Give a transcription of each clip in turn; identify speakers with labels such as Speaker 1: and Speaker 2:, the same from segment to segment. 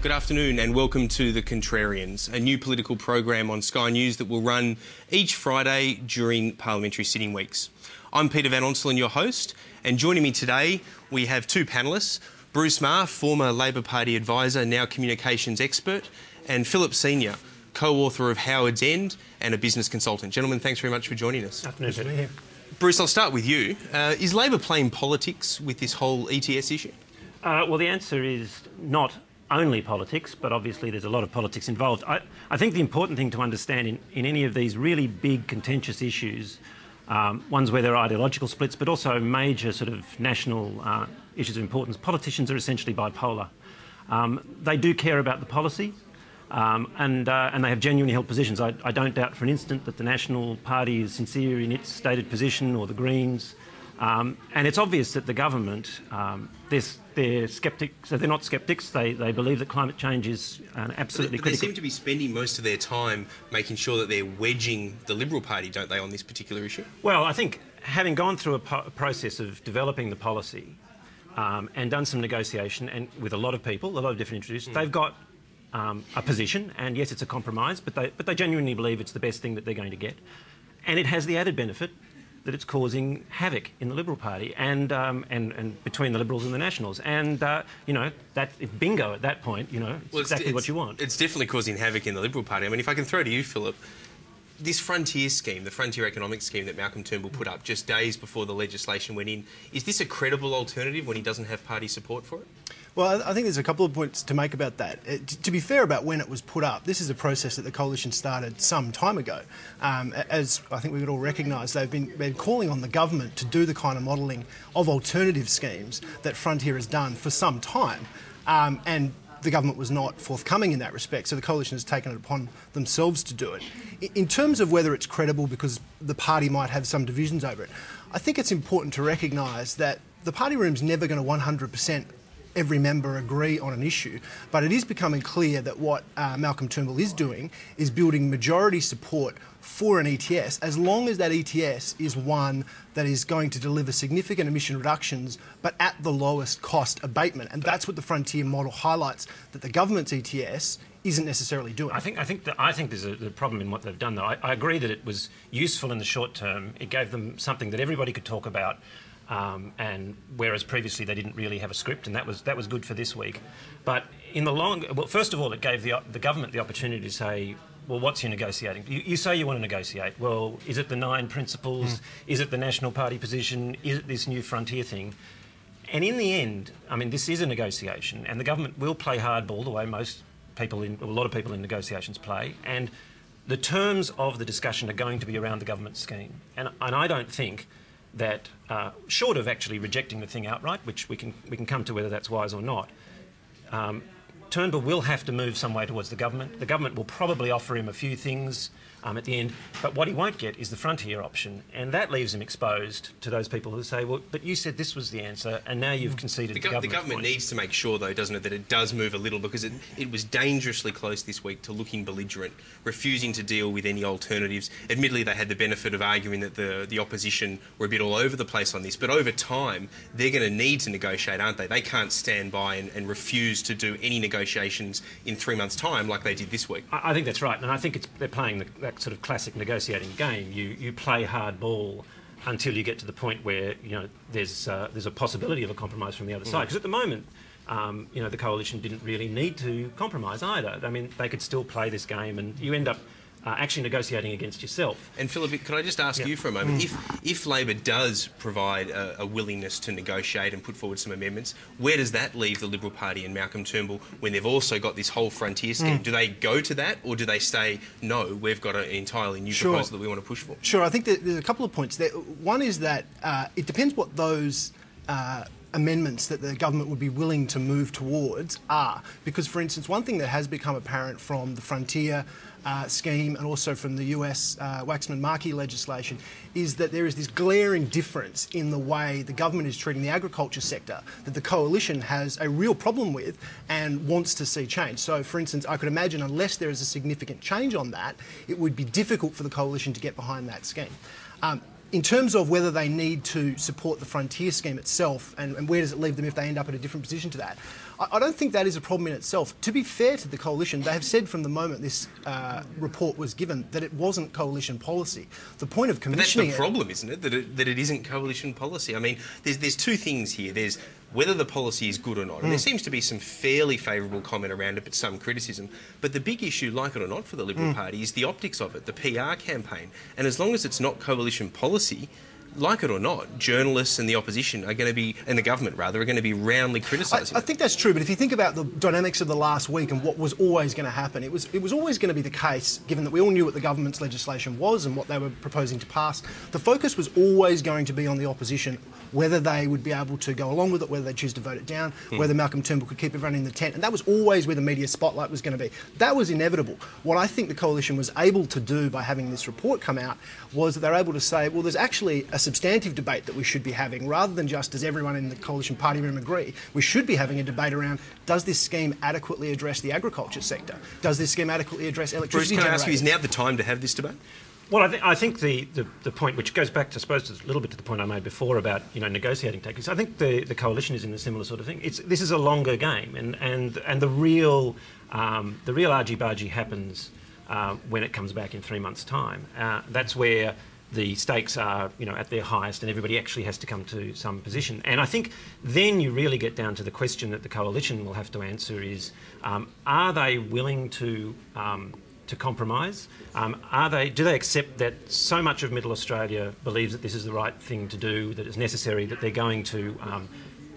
Speaker 1: Good afternoon and welcome to The Contrarians, a new political program on Sky News that will run each Friday during parliamentary sitting weeks. I'm Peter Van Onselen, your host, and joining me today we have two panellists Bruce Meagher, former Labor Party advisor, now communications expert, and Philip Senior, co author of Howard's End and a business consultant. Gentlemen, thanks very much for joining us.
Speaker 2: Afternoon, Peter.
Speaker 1: Bruce, I'll start with you. Uh, is Labor playing politics with this whole ETS issue?
Speaker 2: Uh, well, the answer is not only politics, but obviously there's a lot of politics involved. I, I think the important thing to understand in, in any of these really big contentious issues, um, ones where there are ideological splits, but also major sort of national uh, issues of importance, politicians are essentially bipolar. Um, they do care about the policy, um, and, uh, and they have genuinely held positions. I, I, don't doubt for an instant that the National Party is sincere in its stated position, or the Greens. Um, and it's obvious that the government, um, they're, they're skeptics, so they're not skeptics, they, they believe that climate change is an absolutely
Speaker 1: but
Speaker 2: critical...
Speaker 1: They seem to be spending most of their time making sure that they're wedging the Liberal Party, don't they, on this particular issue?
Speaker 2: Well, I think having gone through a, po- process of developing the policy um, and done some negotiation and with a lot of people, a lot of different interests, mm. they've got um, a position, and yes, it's a compromise, but they, but they genuinely believe it's the best thing that they're going to get. And it has the added benefit that it's causing havoc in the Liberal Party and, um, and, and between the Liberals and the Nationals. And, uh, you know, that bingo at that point, you know, it's, well, exactly it's, what you want.
Speaker 1: It's definitely causing havoc in the Liberal Party. I mean, if I can throw to you, Philip, this frontier scheme, the frontier economic scheme that Malcolm Turnbull put up just days before the legislation went in, is this a credible alternative when he doesn't have party support for it?
Speaker 3: Well, I think there's a couple of points to make about that. It, to be fair about when it was put up, this is a process that the coalition started some time ago. Um, as I think we would all recognise, they've been, been calling on the government to do the kind of modelling of alternative schemes that Frontier has done for some time. Um, and the government was not forthcoming in that respect, so the coalition has taken it upon themselves to do it. In terms of whether it's credible because the party might have some divisions over it, I think it's important to recognise that the party room's never going to 100% every member agree on an issue, but it is becoming clear that what uh, Malcolm Turnbull is doing is building majority support for an ETS, as long as that ETS is one that is going to deliver significant emission reductions, but at the lowest cost abatement. And that's what the frontier model highlights that the government's ETS isn't necessarily doing.
Speaker 2: I think I think I think there's a, a, problem in what they've done. Though I, I agree that it was useful in the short term. It gave them something that everybody could talk about. Um, and whereas previously they didn't really have a script, and that was that was good for this week. But in the long, well, first of all, it gave the the government the opportunity to say, well, what's your negotiating? You, you say you want to negotiate. Well, is it the nine principles? Mm. Is it the National Party position? Is it this new frontier thing? And in the end, I mean, this is a negotiation, and the government will play hardball the way most people, in, a lot of people in negotiations play, and the terms of the discussion are going to be around the government scheme. And, and I don't think that, uh, short of actually rejecting the thing outright, which we can, we can come to whether that's wise or not, um, Turnbull will have to move some way towards the government. The government will probably offer him a few things um, at the end. But what he won't get is the frontier option, and that leaves him exposed to those people who say, "Well, but you said this was the answer, and now you've conceded."
Speaker 1: The,
Speaker 2: go-
Speaker 1: government, the government needs to make sure, though, doesn't it, that it does move a little because it, it was dangerously close this week to looking belligerent, refusing to deal with any alternatives. Admittedly, they had the benefit of arguing that the the opposition were a bit all over the place on this, but over time they're going to need to negotiate, aren't they? They can't stand by and, and refuse to do any negotiations in three months' time like they did this week.
Speaker 2: I, I think that's right, and I think they're playing the, that sort of classic negotiating game. You you play hard ball until you get to the point where you know there's uh, there's a possibility of a compromise from the other side. Because mm. at the moment, um, you know, the coalition didn't really need to compromise either. I mean, they could still play this game, and you end up uh, actually negotiating against yourself.
Speaker 1: And Philip, could I just ask you for a moment? Mm. If if Labor does provide a, a, willingness to negotiate and put forward some amendments, where does that leave the Liberal Party and Malcolm Turnbull when they've also got this whole frontier scheme? Mm. Do they go to that, or do they say no? We've got an entirely new sure. proposal that we want to push for.
Speaker 3: Sure, I think there's a couple of points there. One is that uh, it depends what those. Uh, amendments that the government would be willing to move towards are. Because, for instance, one thing that has become apparent from the frontier uh, scheme and also from the US uh, Waxman Markey legislation is that there is this glaring difference in the way the government is treating the agriculture sector that the coalition has a real problem with and wants to see change. So, for instance, I could imagine unless there is a significant change on that, it would be difficult for the coalition to get behind that scheme. Um, in terms of whether they need to support the frontier scheme itself and, and, where does it leave them if they end up in a different position to that, I, I, don't think that is a problem in itself. To be fair to the coalition, they have said from the moment this uh, report was given that it wasn't coalition policy. The point of commissioning.
Speaker 1: But that's the problem, isn't it? That, it? that it isn't coalition policy. I mean, there's, there's two things here. There's whether the policy is good or not. And there seems to be some fairly favourable comment around it, but some criticism. But the big issue, like it or not, for the Liberal mm. Party is the optics of it, the PR campaign. And as long as it's not coalition policy, like it or not, journalists and the opposition are going to be, and the government rather, are going to be roundly criticising.
Speaker 3: I, I, think that's true, but if you think about the dynamics of the last week and what was always going to happen, it was it was always going to be the case, given that we all knew what the government's legislation was and what they were proposing to pass. The focus was always going to be on the opposition, whether they would be able to go along with it, whether they choose to vote it down, hmm. whether Malcolm Turnbull could keep everyone in the tent, and that was always where the media spotlight was going to be. That was inevitable. What I think the coalition was able to do by having this report come out was that they're able to say, well, there's actually a substantive debate that we should be having, rather than just does everyone in the coalition party room agree. We should be having a debate around does this scheme adequately address the agriculture sector? Does this scheme adequately address electricity?
Speaker 1: Bruce,
Speaker 3: can I
Speaker 1: ask you, is now the time to have this debate?
Speaker 2: Well, I, th- I think the, the, the, point, which goes back, to, I suppose, a little bit to the point I made before about you know negotiating tactics. I think the, the coalition is in a similar sort of thing. It's, this is a longer game, and and and the real um, the real argy bargy happens uh, when it comes back in three months' time. Uh, that's where the stakes are, you know, at their highest, and everybody actually has to come to some position. And I think then you really get down to the question that the coalition will have to answer: is um, are they willing to um, to compromise? Um, are they? Do they accept that so much of Middle Australia believes that this is the right thing to do, that it's necessary, that they're going to um,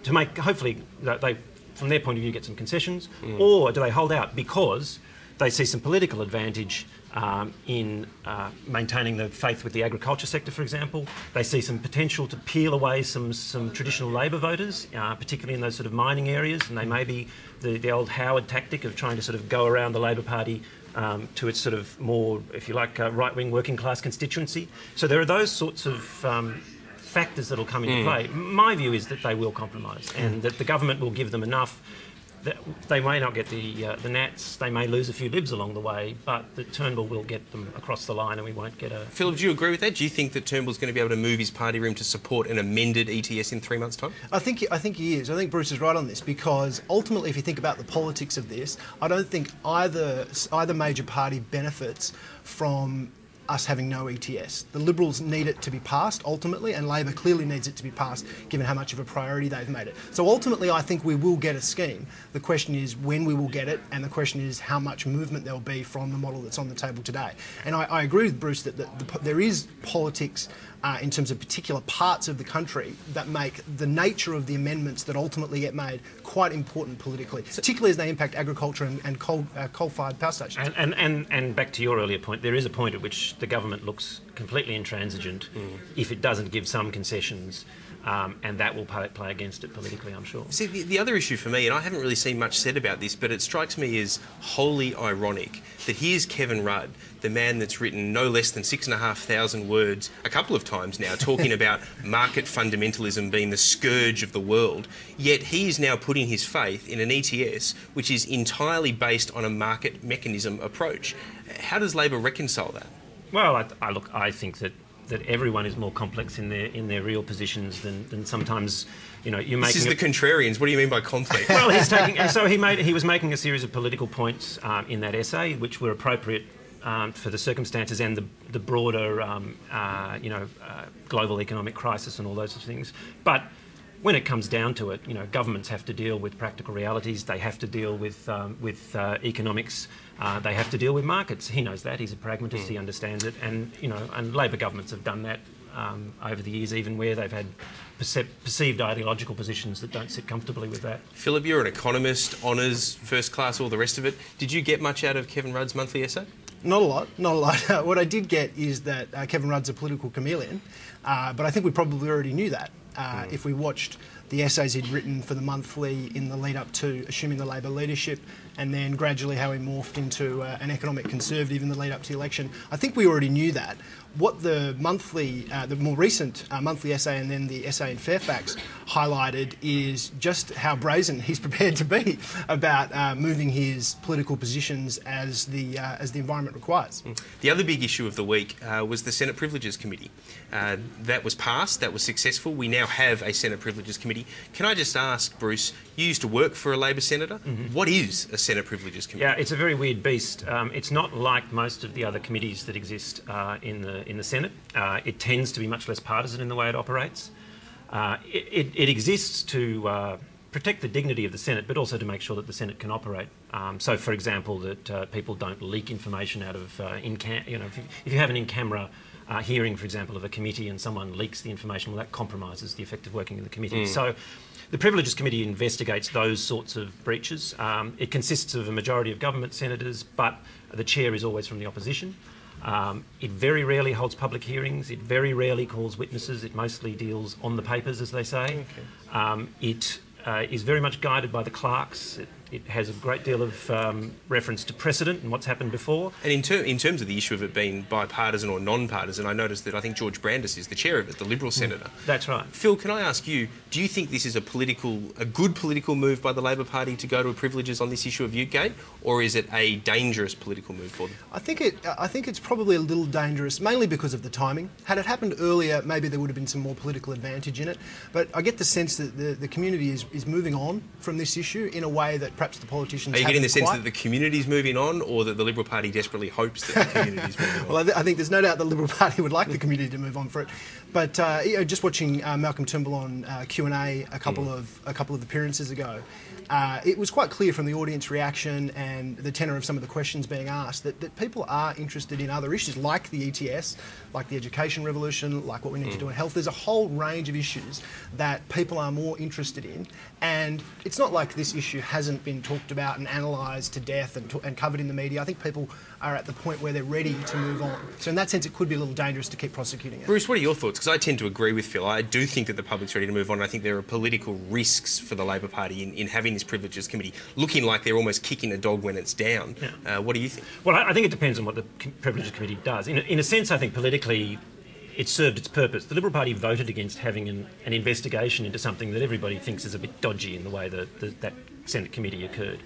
Speaker 2: to make hopefully they, from their point of view, get some concessions, mm. or do they hold out because they see some political advantage um, in uh, maintaining the faith with the agriculture sector, for example. They see some potential to peel away some, some traditional Labor voters, uh, particularly in those sort of mining areas, and they may be the, the old Howard tactic of trying to sort of go around the Labor Party um, to its sort of more, if you like, uh, right wing working class constituency. So there are those sorts of um, factors that will come into mm. play. My view is that they will compromise and that the government will give them enough they may not get the uh, the Nats. They may lose a few libs along the way, but the Turnbull will get them across the line, and we won't get a.
Speaker 1: Philip, do you agree with that? Do you think that Turnbull's going to be able to move his party room to support an amended ETS in three months' time?
Speaker 3: I think I think he is. I think Bruce is right on this because ultimately, if you think about the politics of this, I don't think either either major party benefits from us having no ETS. The Liberals need it to be passed ultimately, and Labor clearly needs it to be passed given how much of a priority they've made it. So ultimately, I think we will get a scheme. The question is when we will get it, and the question is how much movement there will be from the model that's on the table today. And I, I agree with Bruce that the, the, there is politics uh, in terms of particular parts of the country that make the nature of the amendments that ultimately get made quite important politically, particularly as they impact agriculture and, and coal, uh, coal-fired power stations.
Speaker 2: And, and, and, and, back to your earlier point, there is a point at which the government looks completely intransigent mm. if it doesn't give some concessions um, and that will play, play, against it politically, I'm sure.
Speaker 1: See, the, the, other issue for me, and I haven't really seen much said about this, but it strikes me as wholly ironic that here's Kevin Rudd, the man that's written no less than six and a half thousand words a couple of times now, talking about market fundamentalism being the scourge of the world, yet he is now putting his faith in an ETS which is entirely based on a market mechanism approach. How does Labor reconcile that?
Speaker 2: Well, I, I look, I think that that everyone is more complex in their in their real positions than, than sometimes you know you're
Speaker 1: making. This is the contrarians. What do you mean by conflict?
Speaker 2: well, he's taking. So he made he was making a series of political points um, in that essay, which were appropriate. Um, for the circumstances and the, the broader, um, uh, you know, uh, global economic crisis and all those sorts of things, but when it comes down to it, you know, governments have to deal with practical realities. They have to deal with um, with uh, economics. Uh, they have to deal with markets. He knows that. He's a pragmatist. Mm. He understands it. And you know, and Labor governments have done that um, over the years, even where they've had perce- perceived ideological positions that don't sit comfortably with that.
Speaker 1: Philip, you're an economist, honours, first class, all the rest of it. Did you get much out of Kevin Rudd's monthly essay?
Speaker 3: Not a lot, not a lot. what I did get is that uh, Kevin Rudd's a political chameleon, uh, but I think we probably already knew that uh, mm. if we watched the essays he'd written for the monthly in the lead up to assuming the Labor leadership, and then gradually how he morphed into uh, an economic conservative in the lead up to the election. I think we already knew that. What the monthly, uh, the more recent uh, monthly essay and then the essay in Fairfax highlighted is just how brazen he's prepared to be about uh, moving his political positions as the uh, as the environment requires.
Speaker 1: The other big issue of the week uh, was the Senate Privileges Committee. That was passed, that was successful. We now have a Senate Privileges Committee. Can I just ask, Bruce, you used to work for a Labor senator. Mm-hmm. What is a Senate Privileges Committee?
Speaker 2: Yeah, it's a very weird beast. Um, it's not like most of the other committees that exist uh, in the in the Senate. Uh, it tends to be much less partisan in the way it operates. Uh, it, it, it, exists to uh, protect the dignity of the Senate, but also to make sure that the Senate can operate. Um, so, for example, that uh, people don't leak information out of uh, in cam- you know if you, if you have an in-camera uh, hearing, for example, of a committee and someone leaks the information, well, that compromises the effective working of the committee. Mm. So, the Privileges Committee investigates those sorts of breaches. Um, it consists of a majority of government senators, but the chair is always from the opposition. Um, it very rarely holds public hearings. It very rarely calls witnesses. It mostly deals on the papers, as they say. Okay. Um, it uh, is very much guided by the clerks. It it has a great deal of um, reference to precedent and what's happened before.
Speaker 1: And in, ter- in, terms of the issue of it being bipartisan or non-partisan, I noticed that I think George Brandis is the chair of it, the Liberal mm, senator.
Speaker 2: That's right.
Speaker 1: Phil, can I ask you, do you think this is a political, a good political move by the Labor Party to go to privileges on this issue of Utegate, or is it a dangerous political move for them?
Speaker 3: I think it. I think it's probably a little dangerous, mainly because of the timing. Had it happened earlier, maybe there would have been some more political advantage in it. But I get the sense that the, the community is, is moving on from this issue in a way that perhaps the politicians
Speaker 1: you getting the sense that the community is moving on, or that the Liberal Party desperately hopes that the community is moving on?
Speaker 3: well, I, th- I, think there's no doubt the Liberal Party would like the community to move on for it. But uh, you know, just watching uh, Malcolm Turnbull on uh, Q and A a couple mm. of a couple of appearances ago, uh, it was quite clear from the audience reaction and the tenor of some of the questions being asked that, that people are interested in other issues like the ETS, like the education revolution, like what we need mm. to do in health. There's a whole range of issues that people are more interested in, and it's not like this issue hasn't been talked about and analysed to death and, to, and covered in the media. I think people are at the point where they're ready to move on. So in that sense, it could be a little dangerous to keep prosecuting it.
Speaker 1: Bruce, what are your thoughts? Because I tend to agree with Phil. I do think that the public's ready to move on. I think there are political risks for the Labor Party in, in having this Privileges Committee looking like they're almost kicking a dog when it's down. Yeah. Uh, what do you think?
Speaker 2: Well, I think it depends on what the Privileges Committee does. In a, in a sense, I think politically it served its purpose. The Liberal Party voted against having an, an investigation into something that everybody thinks is a bit dodgy in the way that the, that Senate committee occurred.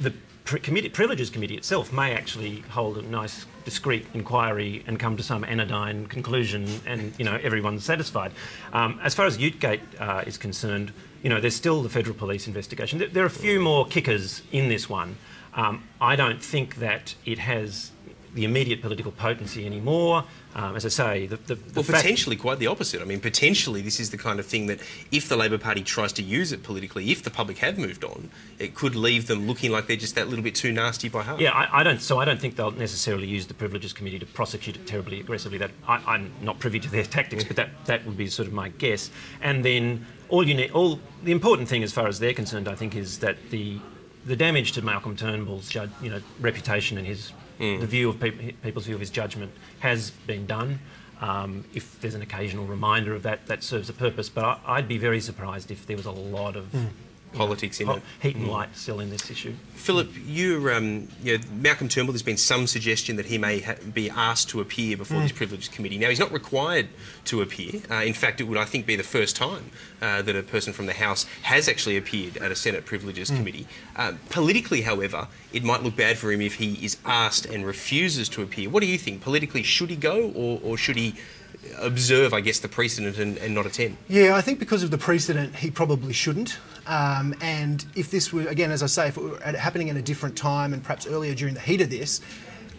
Speaker 2: The committee, Privileges Committee itself may actually hold a nice, discreet inquiry and come to some anodyne conclusion, and you know everyone's satisfied. Um, as far as Utegate uh, is concerned, you know, there's still the federal police investigation. There, there are a few more kickers in this one. Um, I don't think that it has the immediate political potency anymore. Um, as I say, the, the, the
Speaker 1: well, potentially quite the opposite. I mean, potentially this is the kind of thing that if the Labor Party tries to use it politically, if the public have moved on, it could leave them looking like they're just that little bit too nasty by heart.
Speaker 2: Yeah, I, I don't. So I don't think they'll necessarily use the Privileges Committee to prosecute it terribly aggressively. That I, am not privy to their tactics, but that that would be sort of my guess. And then all you need, all the important thing as far as they're concerned, I think, is that the the damage to Malcolm Turnbull's you know, reputation and his mm. the view of pe- people's view of his judgment has been done. Um, if there's an occasional reminder of that, that serves a purpose. But I, would be very surprised if there was a lot of mm
Speaker 1: politics
Speaker 2: in
Speaker 1: it.
Speaker 2: Heat and mm. light still in this issue.
Speaker 1: Philip, you, um, you know, Malcolm Turnbull, there's been some suggestion that he may ha- be asked to appear before mm. this privileged committee. Now, he's not required to appear. Uh, in fact, it would, I think, be the first time uh, that a person from the House has actually appeared at a Senate Privileges mm. Committee. Uh, politically, however, it might look bad for him if he is asked and refuses to appear. What do you think? Politically, should he go or, or should he observe, I guess, the precedent and, and, not attend?
Speaker 3: Yeah, I think because of the precedent, he probably shouldn't. Um, and if this were, again, as I say, if it were happening in a different time and perhaps earlier during the heat of this,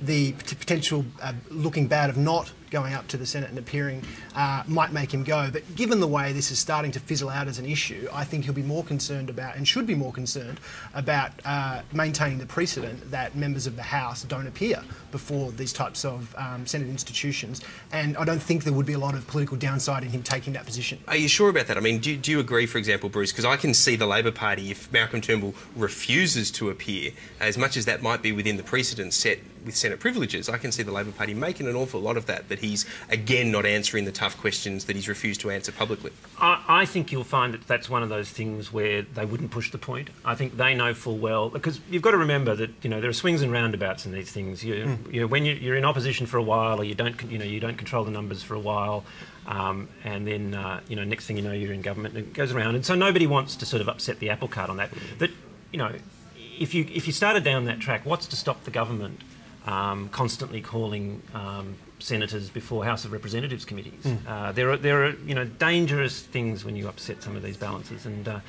Speaker 3: the potential uh, looking bad of not going up to the Senate and appearing uh, might make him go. But given the way this is starting to fizzle out as an issue, I think he'll be more concerned about and should be more concerned about uh, maintaining the precedent that members of the House don't appear before these types of um, Senate institutions. And I don't think there would be a lot of political downside in him taking that position.
Speaker 1: Are you sure about that? I mean, do, do you agree, for example, Bruce? Because I can see the Labor Party, if Malcolm Turnbull refuses to appear, as much as that might be within the precedent set with Senate privileges, I can see the Labor Party making an awful lot of that, that he's again not answering the tough questions that he's refused to answer publicly?
Speaker 2: I, I think you'll find that that's one of those things where they wouldn't push the point. I think they know full well because you've got to remember that you know there are swings and roundabouts in these things. You, mm. you know, when you, are in opposition for a while, or you don't you know you don't control the numbers for a while. Um, and then, uh, you know, next thing you know, you're in government and it goes around. And so nobody wants to sort of upset the apple cart on that. But, you know, if you, if you started down that track, what's to stop the government um, constantly calling um, senators before House of Representatives committees? Mm. Uh, there, are, there are, you know, dangerous things when you upset some of these balances. And uh,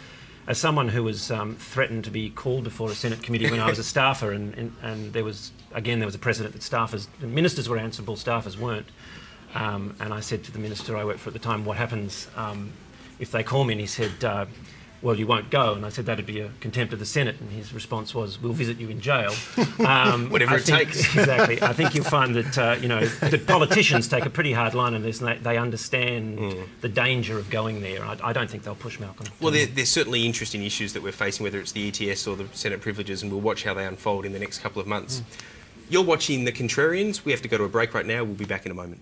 Speaker 2: as someone who was um, threatened to be called before a Senate committee when I was a staffer, and, and, and, there was, again, there was a precedent that staffers, ministers were answerable, staffers weren't. Um, and I said to the minister I worked for at the time, what happens um, if they call me? And he said, uh, well, you won't go. And I said, that'd be a contempt of the Senate. And his response was, we'll visit you in jail.
Speaker 1: Um, Whatever
Speaker 2: I
Speaker 1: it
Speaker 2: think,
Speaker 1: takes.
Speaker 2: exactly. I think you'll find that, uh, you know, that politicians take a pretty hard line on this and they, they understand mm. the danger of going there. I, I, don't think they'll push Malcolm.
Speaker 1: Well, there, there's certainly interesting issues that we're facing, whether it's the ETS or the Senate privileges, and we'll watch how they unfold in the next couple of months. Mm. You're watching The Contrarians. We have to go to a break right now. We'll be back in a moment.